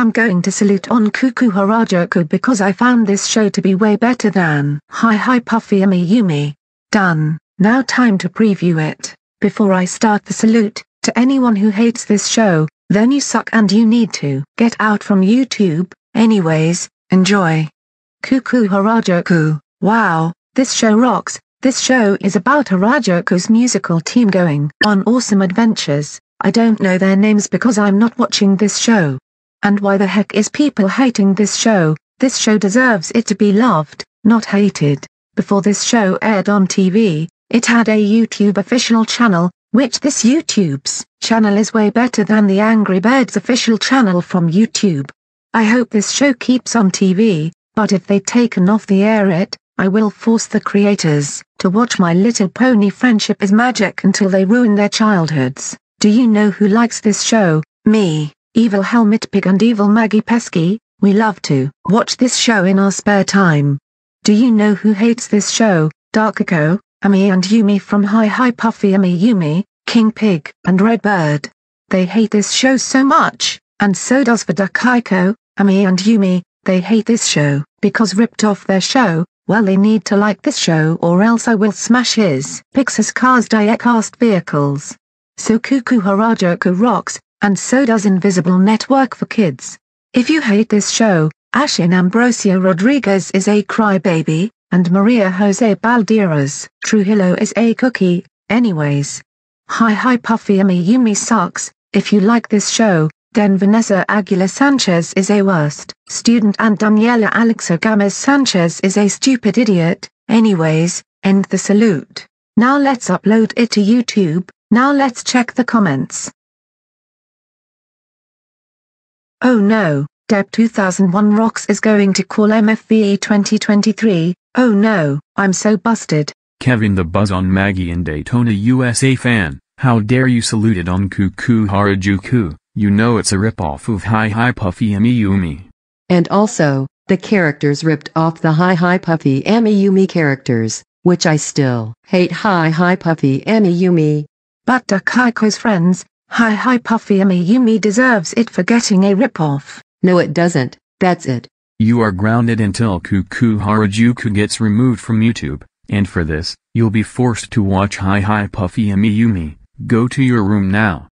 am going to salute on Kuu Kuu Harajuku because I found this show to be way better than Hi Hi Puffy Ami Yumi. Done. Now time to preview it. Before I start the salute, to anyone who hates this show, then you suck and you need to get out from YouTube, anyways, enjoy. Kuu Kuu Harajuku, wow, this show rocks, this show is about Harajuku's musical team going on awesome adventures, I don't know their names because I'm not watching this show. And why the heck is people hating this show, this show deserves it to be loved, not hated. Before this show aired on TV, it had a YouTube official channel, which this YouTube's channel is way better than the Angry Birds official channel from YouTube. I hope this show keeps on TV, but if they taken off the air it, I will force the creators to watch My Little Pony Friendship is Magic until they ruin their childhoods. Do you know who likes this show? Me, Evil Helmet Pig and Evil Maggie Pesky, we love to watch this show in our spare time. Do you know who hates this show? Dark Echo, Ami and Yumi from Hi Hi Puffy Ami Yumi, King Pig, and Red Bird. They hate this show so much, and so does Fudakaiko, Ami and Yumi, they hate this show, because ripped off their show, well they need to like this show or else I will smash his Pixar's Cars Diecast vehicles. So Kuu Kuu Harajuku rocks, and so does Invisible Network for Kids. If you hate this show, Ashin Ambrosio Rodriguez is a crybaby, and Maria Jose Balderas Trujillo is a cookie, anyways. Hi Hi Puffy Yumi sucks, if you like this show, then Vanessa Aguilar Sanchez is a worst student and Daniela Alexa Gomez Sanchez is a stupid idiot, anyways, end the salute. Now let's upload it to YouTube, now let's check the comments. Oh no, Deb 2001 Rocks is going to call MFVE 2023, oh no, I'm so busted. Kevin the Buzz on Maggie and Daytona USA fan, how dare you salute it on Kuu Kuu Harajuku, you know it's a ripoff of Hi Hi Puffy Ami Yumi. And also, the characters ripped off the Hi Hi Puffy Ami Yumi characters, which I still hate Hi Hi Puffy Ami Yumi. But Dakaiko's friends, Hi Hi Puffy Ami Yumi deserves it for getting a ripoff. No it doesn't, that's it. You are grounded until Kuu Kuu Harajuku gets removed from YouTube, and for this, you'll be forced to watch Hi Hi Puffy Ami Yumi, go to your room now.